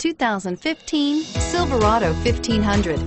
2015 Silverado 1500.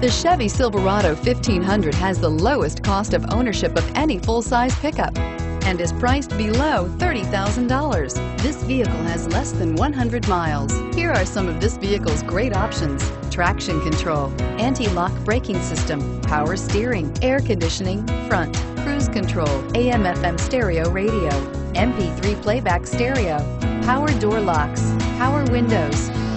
The Chevy Silverado 1500 has the lowest cost of ownership of any full-size pickup and is priced below $30,000. This vehicle has less than 100 miles. Here are some of this vehicle's great options. Traction control, anti-lock braking system, power steering, air conditioning, front, cruise control, AM FM stereo radio, MP3 playback stereo, power door locks, power windows,